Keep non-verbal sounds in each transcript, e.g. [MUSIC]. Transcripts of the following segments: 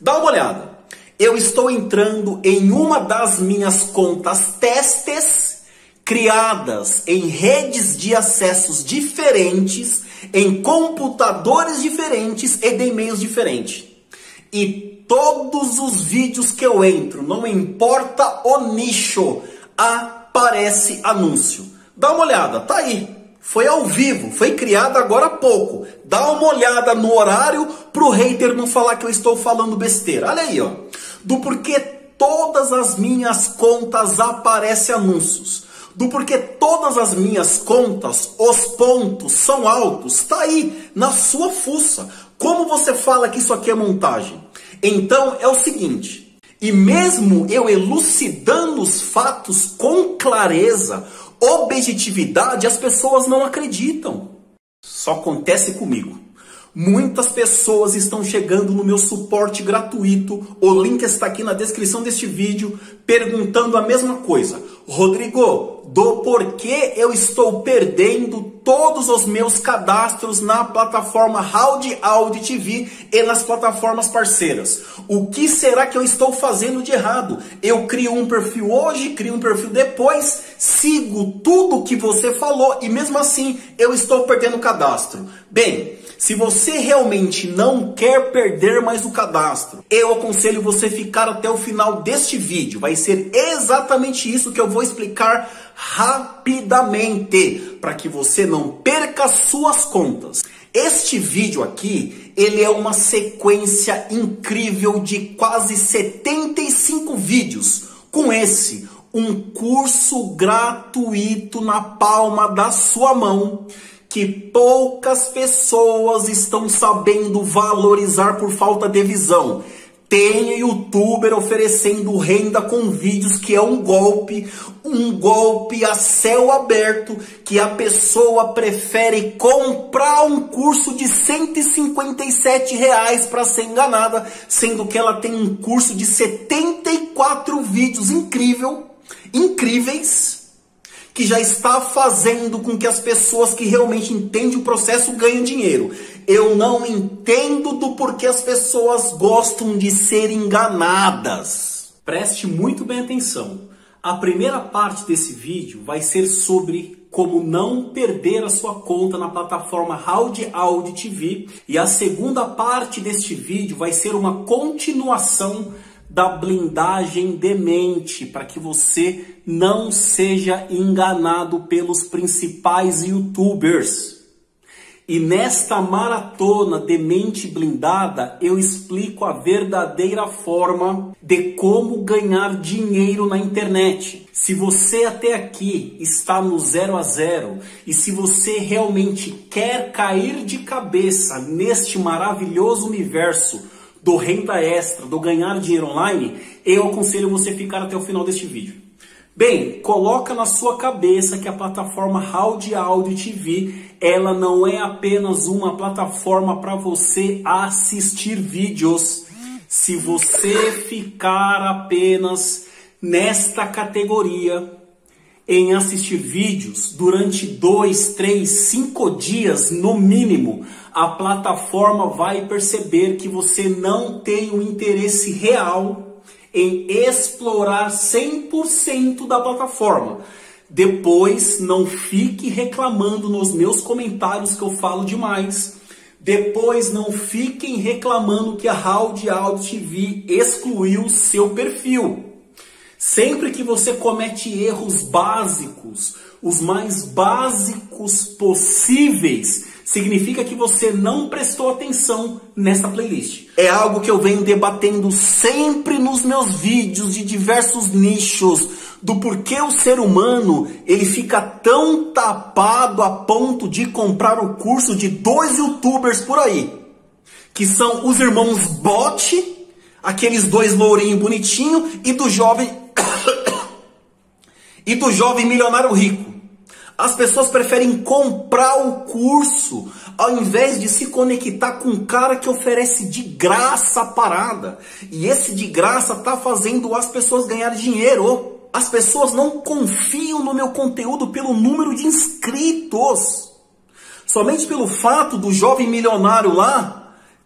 Dá uma olhada. Eu estou entrando em uma das minhas contas testes criadas em redes de acessos diferentes, em computadores diferentes e de e-mails diferentes. E todos os vídeos que eu entro, não importa o nicho, aparece anúncio. Dá uma olhada, tá aí. Foi ao vivo, foi criado agora há pouco. Dá uma olhada no horário pro hater não falar que eu estou falando besteira. Olha aí, ó. Do porquê todas as minhas contas aparecem anúncios. Do porquê todas as minhas contas, os pontos são altos. Tá aí, na sua fuça. Como você fala que isso aqui é montagem? Então é o seguinte. E mesmo eu elucidando os fatos com clareza, objetividade, as pessoas não acreditam. Só acontece comigo. Muitas pessoas estão chegando no meu suporte gratuito, o link está aqui na descrição deste vídeo, perguntando a mesma coisa. Rodrigo, do porquê eu estou perdendo todos os meus cadastros na plataforma Audi Audi TV e nas plataformas parceiras. O que será que eu estou fazendo de errado? Eu crio um perfil hoje, crio um perfil depois, sigo tudo que você falou e mesmo assim eu estou perdendo cadastro. Bem, se você realmente não quer perder mais o cadastro, eu aconselho você ficar até o final deste vídeo. Vai ser exatamente isso que eu vou explicar rapidamente, para que você não perca suas contas. Este vídeo aqui, ele é uma sequência incrível de quase 75 vídeos. Com esse, um curso gratuito na palma da sua mão que poucas pessoas estão sabendo valorizar por falta de visão. Tem youtuber oferecendo renda com vídeos que é um golpe, um golpe a céu aberto, que a pessoa prefere comprar um curso de 157 reais para ser enganada, sendo que ela tem um curso de 74 vídeos incrível, incríveis, que já está fazendo com que as pessoas que realmente entendem o processo ganhem dinheiro. Eu não entendo do porquê as pessoas gostam de ser enganadas. Preste muito bem atenção. A primeira parte desse vídeo vai ser sobre como não perder a sua conta na plataforma Audi Audi TV e a segunda parte deste vídeo vai ser uma continuação da blindagem demente, para que você não seja enganado pelos principais youtubers. E nesta maratona de mente blindada, eu explico a verdadeira forma de como ganhar dinheiro na internet. Se você até aqui está no zero a zero e se você realmente quer cair de cabeça neste maravilhoso universo do renda extra, do ganhar dinheiro online, eu aconselho você ficar até o final deste vídeo. Bem, coloca na sua cabeça que a plataforma Audi Audio TV, ela não é apenas uma plataforma para você assistir vídeos. Se você ficar apenas nesta categoria, em assistir vídeos durante dois, três, cinco dias no mínimo, a plataforma vai perceber que você não tem um interesse real em explorar 100% da plataforma. Depois, não fique reclamando nos meus comentários que eu falo demais. Depois, não fiquem reclamando que a Audi Audio TV excluiu seu perfil. Sempre que você comete erros básicos, os mais básicos possíveis, significa que você não prestou atenção nessa playlist. É algo que eu venho debatendo sempre nos meus vídeos de diversos nichos do porquê o ser humano ele fica tão tapado a ponto de comprar o curso de dois youtubers por aí, que são os irmãos Bot, aqueles dois lourinhos bonitinhos e do jovem e do jovem milionário rico. As pessoas preferem comprar o curso ao invés de se conectar com um cara que oferece de graça a parada. E esse de graça tá fazendo as pessoas ganharem dinheiro. As pessoas não confiam no meu conteúdo pelo número de inscritos. Somente pelo fato do jovem milionário lá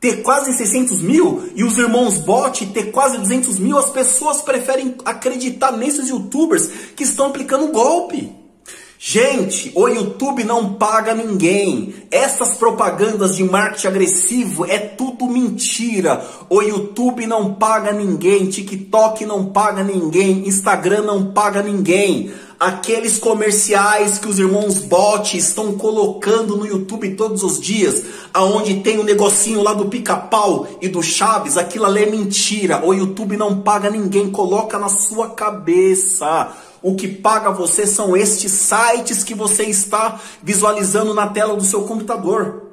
ter quase 600 mil e os irmãos bot ter quase 200 mil, as pessoas preferem acreditar nesses youtubers que estão aplicando golpe. Gente, o YouTube não paga ninguém. Essas propagandas de marketing agressivo é tudo mentira. O YouTube não paga ninguém, TikTok não paga ninguém, Instagram não paga ninguém. Aqueles comerciais que os irmãos bot estão colocando no YouTube todos os dias, aonde tem o um negocinho lá do pica-pau e do Chaves, aquilo ali é mentira. O YouTube não paga ninguém, coloca na sua cabeça. O que paga você são estes sites que você está visualizando na tela do seu computador.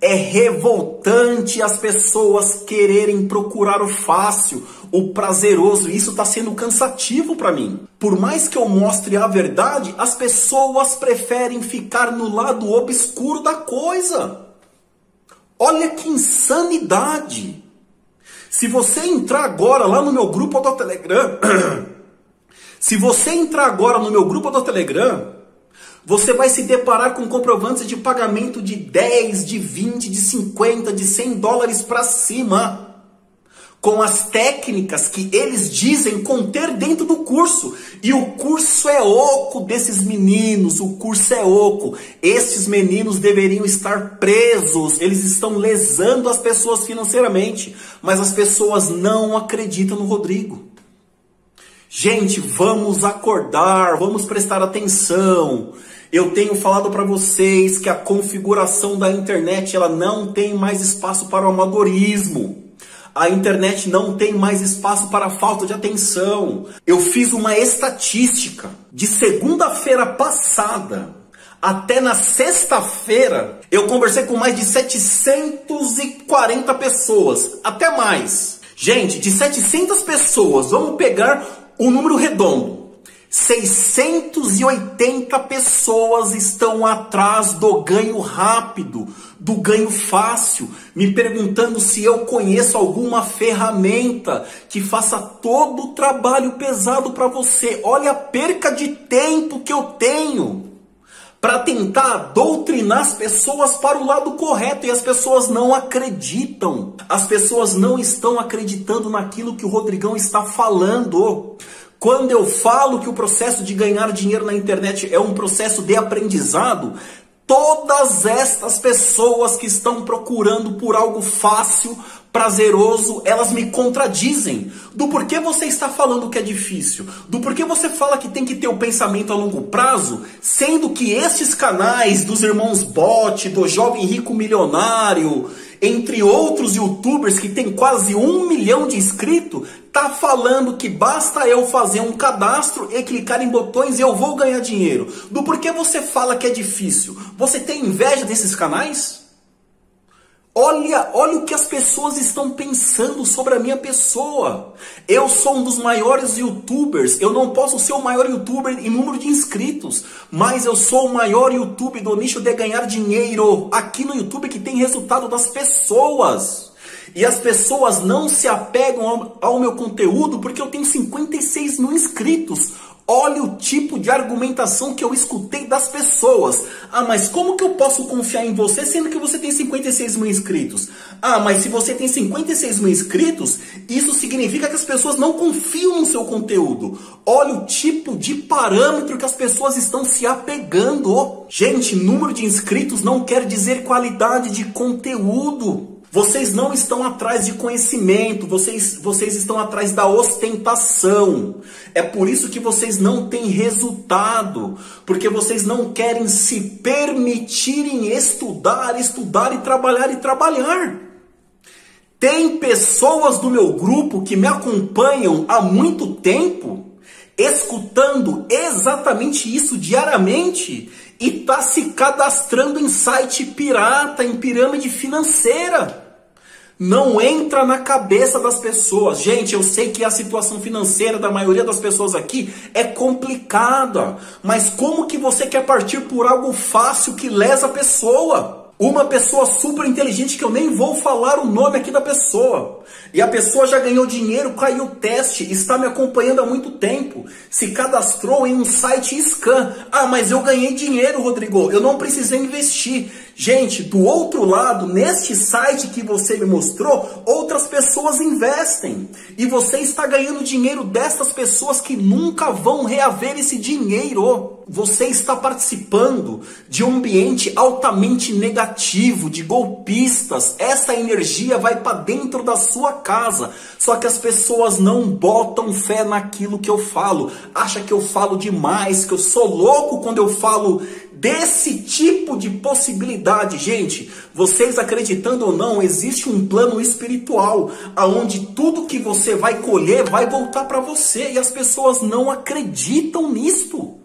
É revoltante as pessoas quererem procurar o fácil, o prazeroso. Isso está sendo cansativo para mim. Por mais que eu mostre a verdade, as pessoas preferem ficar no lado obscuro da coisa. Olha que insanidade! Se você entrar agora lá no meu grupo do Telegram, [CLEARS THROAT] Se você entrar agora no meu grupo do Telegram, você vai se deparar com comprovantes de pagamento de 10, de 20, de 50, de 100 dólares para cima. Com as técnicas que eles dizem conter dentro do curso. E o curso é oco desses meninos, o curso é oco. Esses meninos deveriam estar presos, eles estão lesando as pessoas financeiramente. Mas as pessoas não acreditam no Rodrigo. Gente, vamos acordar, vamos prestar atenção. Eu tenho falado para vocês que a configuração da internet ela não tem mais espaço para o amadorismo. A internet não tem mais espaço para falta de atenção. Eu fiz uma estatística de segunda-feira passada até na sexta-feira, eu conversei com mais de 740 pessoas, até mais. Gente, de 700 pessoas, vamos pegar um número redondo. 680 pessoas estão atrás do ganho rápido, do ganho fácil, me perguntando se eu conheço alguma ferramenta que faça todo o trabalho pesado para você. Olha a perca de tempo que eu tenho para tentar doutrinar as pessoas para o lado correto e as pessoas não acreditam. As pessoas não estão acreditando naquilo que o Rodrigão está falando. Quando eu falo que o processo de ganhar dinheiro na internet é um processo de aprendizado, todas estas pessoas que estão procurando por algo fácil, prazeroso, elas me contradizem. Do porquê você está falando que é difícil, do porquê você fala que tem que ter o pensamento a longo prazo, sendo que esses canais dos irmãos Bot, do Jovem Rico Milionário, entre outros youtubers que tem quase um milhão de inscritos, tá falando que basta eu fazer um cadastro e clicar em botões e eu vou ganhar dinheiro. Do porquê você fala que é difícil? Você tem inveja desses canais? Olha, olha o que as pessoas estão pensando sobre a minha pessoa. Eu sou um dos maiores youtubers. Eu não posso ser o maior youtuber em número de inscritos, mas eu sou o maior youtuber do nicho de ganhar dinheiro aqui no YouTube que tem resultado das pessoas. E as pessoas não se apegam ao, ao meu conteúdo porque eu tenho 56 mil inscritos. Olha o tipo de argumentação que eu escutei das pessoas. Ah, mas como que eu posso confiar em você sendo que você tem 56 mil inscritos? Ah, mas se você tem 56 mil inscritos, isso significa que as pessoas não confiam no seu conteúdo. Olha o tipo de parâmetro que as pessoas estão se apegando. Gente, número de inscritos não quer dizer qualidade de conteúdo. Vocês não estão atrás de conhecimento, vocês, vocês estão atrás da ostentação. É por isso que vocês não têm resultado, porque vocês não querem se permitirem estudar, estudar e trabalhar e trabalhar. Tem pessoas do meu grupo que me acompanham há muito tempo, escutando exatamente isso diariamente e está se cadastrando em site pirata, em pirâmide financeira. Não entra na cabeça das pessoas. Gente, eu sei que a situação financeira da maioria das pessoas aqui é complicada, mas como que você quer partir por algo fácil que lesa a pessoa? Uma pessoa super inteligente que eu nem vou falar o nome aqui da pessoa. E a pessoa já ganhou dinheiro, caiu o teste, está me acompanhando há muito tempo. Se cadastrou em um site scan. Ah, mas eu ganhei dinheiro, Rodrigo. Eu não precisei investir. Gente, do outro lado, neste site que você me mostrou, outras pessoas investem. E você está ganhando dinheiro dessas pessoas que nunca vão reaver esse dinheiro. Você está participando de um ambiente altamente negativo, de golpistas. Essa energia vai para dentro da sua casa. Só que as pessoas não botam fé naquilo que eu falo. Acha que eu falo demais, que eu sou louco quando eu falo desse tipo de possibilidade, gente, vocês acreditando ou não, existe um plano espiritual aonde tudo que você vai colher vai voltar para você e as pessoas não acreditam nisto.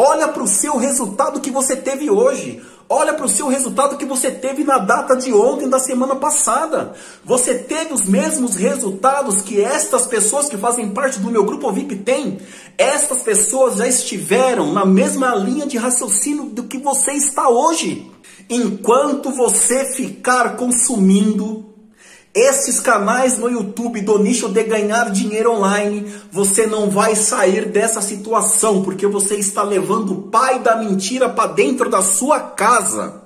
Olha para o seu resultado que você teve hoje. Olha para o seu resultado que você teve na data de ontem, da semana passada. Você teve os mesmos resultados que estas pessoas que fazem parte do meu grupo VIP têm. Estas pessoas já estiveram na mesma linha de raciocínio do que você está hoje. Enquanto você ficar consumindo esses canais no YouTube do nicho de ganhar dinheiro online, você não vai sair dessa situação, porque você está levando o pai da mentira para dentro da sua casa.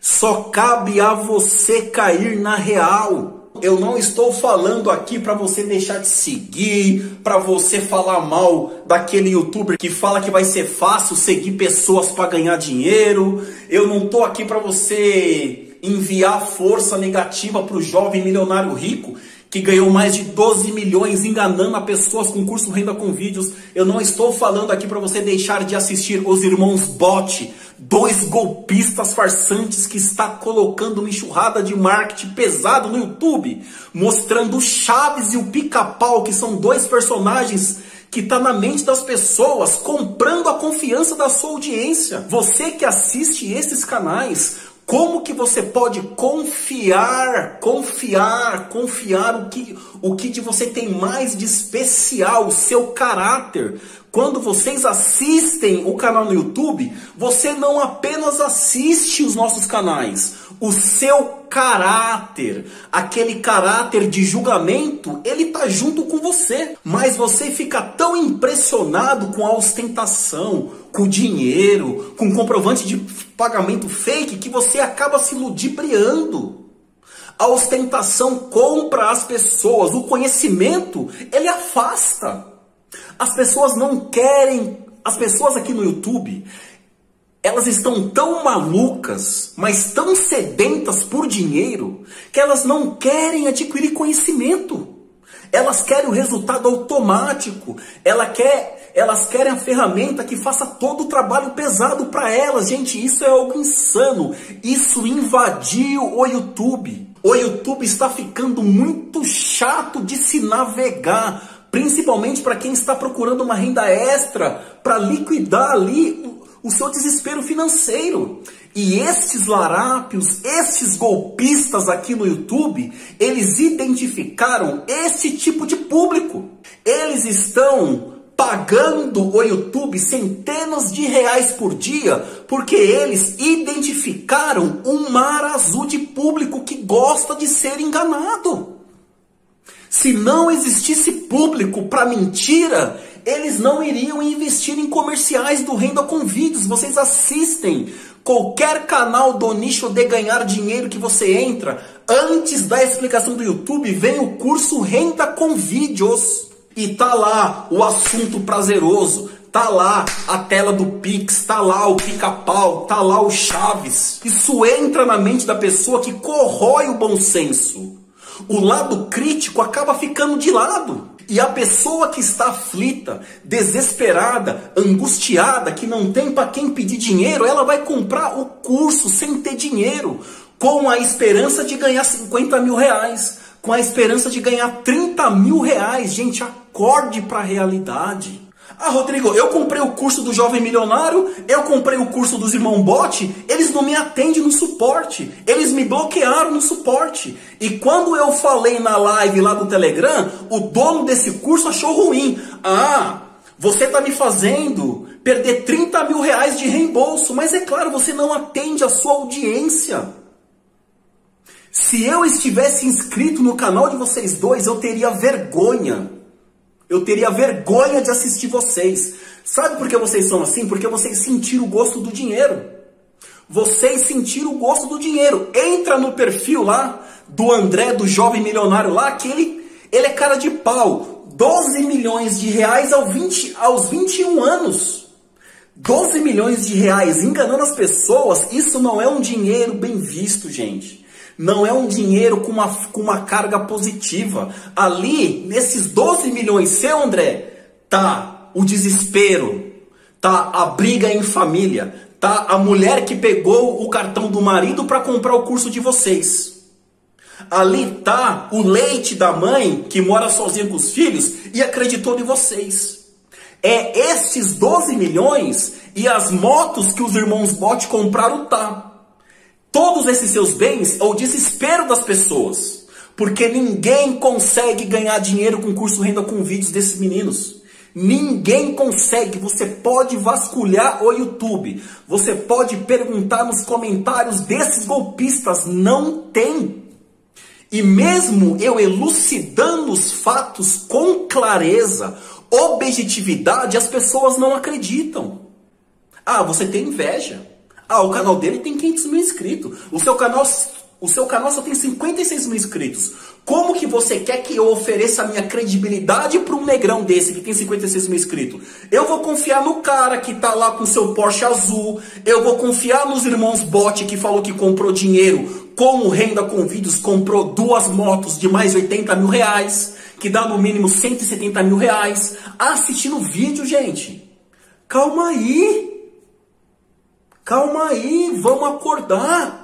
Só cabe a você cair na real. Eu não estou falando aqui para você deixar de seguir, para você falar mal daquele youtuber que fala que vai ser fácil seguir pessoas para ganhar dinheiro. Eu não estou aqui para você enviar força negativa para o jovem milionário rico que ganhou mais de 12 milhões enganando a pessoas com curso Renda com Vídeos. Eu não estou falando aqui para você deixar de assistir os irmãos Bot, dois golpistas farsantes que está colocando uma enxurrada de marketing pesado no YouTube, mostrando o Chaves e o Pica-Pau, que são dois personagens que está na mente das pessoas, comprando a confiança da sua audiência. Você que assiste esses canais, como que você pode confiar, confiar, confiar o que, o que de você tem mais de especial, o seu caráter? Quando vocês assistem o canal no YouTube, você não apenas assiste os nossos canais, o seu caráter, aquele caráter de julgamento, ele tá junto com você. Mas você fica tão impressionado com a ostentação, com dinheiro, com comprovante de pagamento fake que você acaba se ludibriando. A ostentação compra as pessoas, o conhecimento, ele afasta. As pessoas não querem, as pessoas aqui no YouTube, elas estão tão malucas, mas tão sedentas por dinheiro, que elas não querem adquirir conhecimento. Elas querem o resultado automático. Ela quer, elas querem a ferramenta que faça todo o trabalho pesado para elas. Gente, isso é algo insano. Isso invadiu o YouTube. O YouTube está ficando muito chato de se navegar, principalmente para quem está procurando uma renda extra para liquidar ali o seu desespero financeiro. E estes larápios, estes golpistas aqui no YouTube, eles identificaram esse tipo de público. Eles estão pagando o YouTube centenas de reais por dia porque eles identificaram um mar azul de público que gosta de ser enganado. Se não existisse público para mentira, eles não iriam investir em comerciais do Renda com Vídeos. Vocês assistem qualquer canal do nicho de ganhar dinheiro que você entra, antes da explicação do YouTube, vem o curso Renda com Vídeos. E tá lá o assunto prazeroso, tá lá a tela do Pix, tá lá o pica-pau, tá lá o Chaves. Isso entra na mente da pessoa que corrói o bom senso. O lado crítico acaba ficando de lado. E a pessoa que está aflita, desesperada, angustiada, que não tem para quem pedir dinheiro, ela vai comprar o curso sem ter dinheiro, com a esperança de ganhar 50 mil reais, com a esperança de ganhar 30 mil reais. Gente, acorde para a realidade. Ah, Rodrigo, eu comprei o curso do Jovem Milionário, eu comprei o curso dos Irmão Bote, eles não me atendem no suporte, eles me bloquearam no suporte. E quando eu falei na live lá do Telegram, o dono desse curso achou ruim. Ah, Você está me fazendo perder 30 mil reais de reembolso, mas é claro, você não atende a sua audiência. Se eu estivesse inscrito no canal de vocês dois, eu teria vergonha. Eu teria vergonha de assistir vocês. Sabe por que vocês são assim? Porque vocês sentiram o gosto do dinheiro. Vocês sentiram o gosto do dinheiro. Entra no perfil lá do André, do jovem milionário lá, que ele, ele é cara de pau. 12 milhões de reais aos, 20, aos 21 anos. 12 milhões de reais enganando as pessoas, isso não é um dinheiro bem visto, gente. Não é um dinheiro com uma, com uma carga positiva. Ali, nesses 12 milhões, seu André, tá o desespero, tá a briga em família, tá a mulher que pegou o cartão do marido para comprar o curso de vocês. Ali tá o leite da mãe que mora sozinha com os filhos e acreditou em vocês. É esses 12 milhões e as motos que os irmãos Bote compraram tá. Todos esses seus bens é o desespero das pessoas. Porque ninguém consegue ganhar dinheiro com curso renda com vídeos desses meninos. Ninguém consegue. Você pode vasculhar o YouTube. Você pode perguntar nos comentários desses golpistas. Não tem. E mesmo eu elucidando os fatos com clareza, objetividade, as pessoas não acreditam. Ah, você tem inveja. Ah, o canal dele tem 500 mil inscritos. O seu canal, o seu canal só tem 56 mil inscritos. Como que você quer que eu ofereça a minha credibilidade para um negrão desse que tem 56 mil inscritos? Eu vou confiar no cara que tá lá com seu Porsche azul. Eu vou confiar nos irmãos Bote que falou que comprou dinheiro com renda com vídeos, comprou duas motos de mais de 80 mil reais, que dá no mínimo 170 mil reais, assistindo vídeo, gente. Calma aí. Calma aí, vamos acordar.